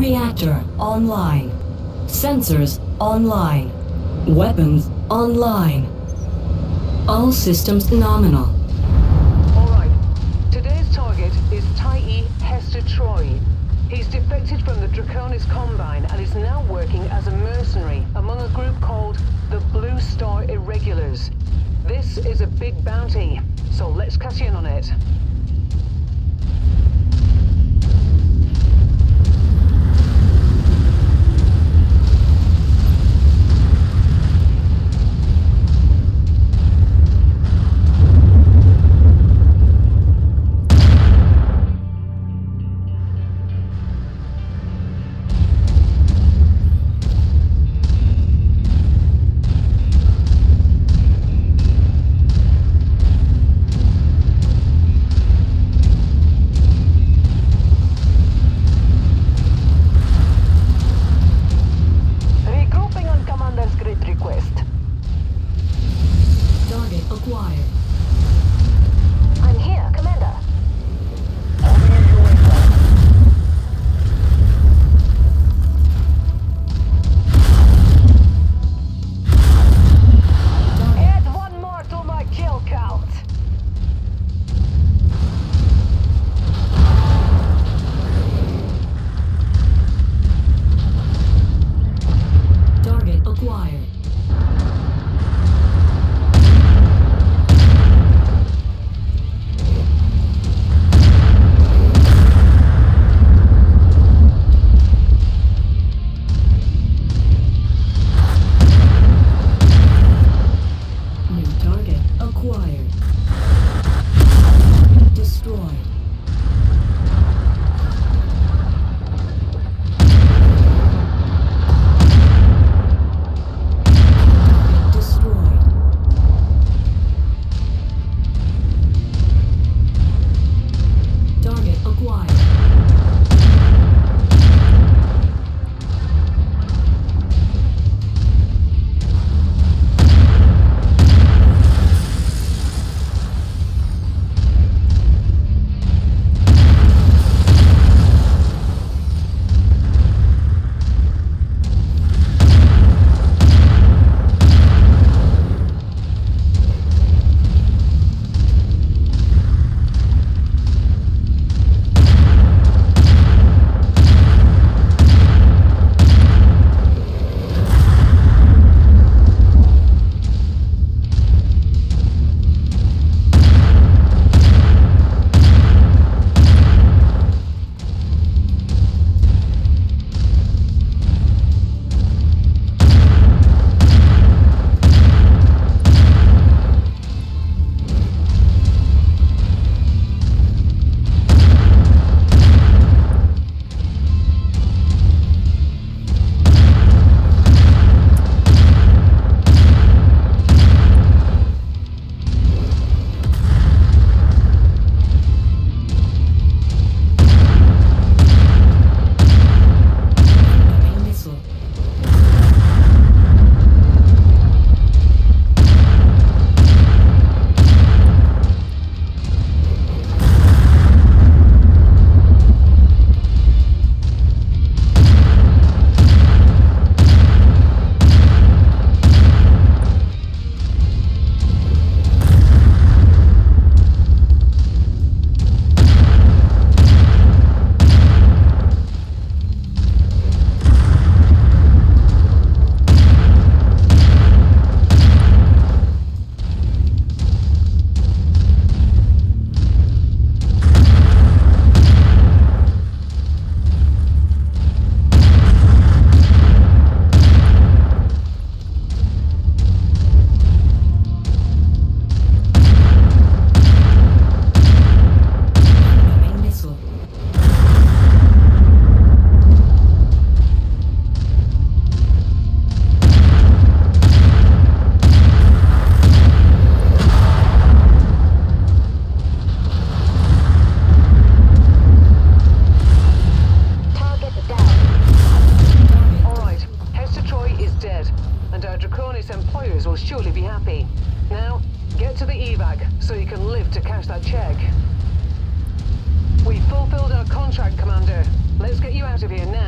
Reactor online. Sensors online. Weapons online. All systems nominal. Alright. Today's target is Tai-i Hester Troy. He's defected from the Draconis Combine and is now working as a mercenary among a group called the Blue Star Irregulars. This is a big bounty, so let's cash in on it. Will surely be happy. Now, get to the evac so you can live to cash that check. We've fulfilled our contract, Commander. Let's get you out of here now.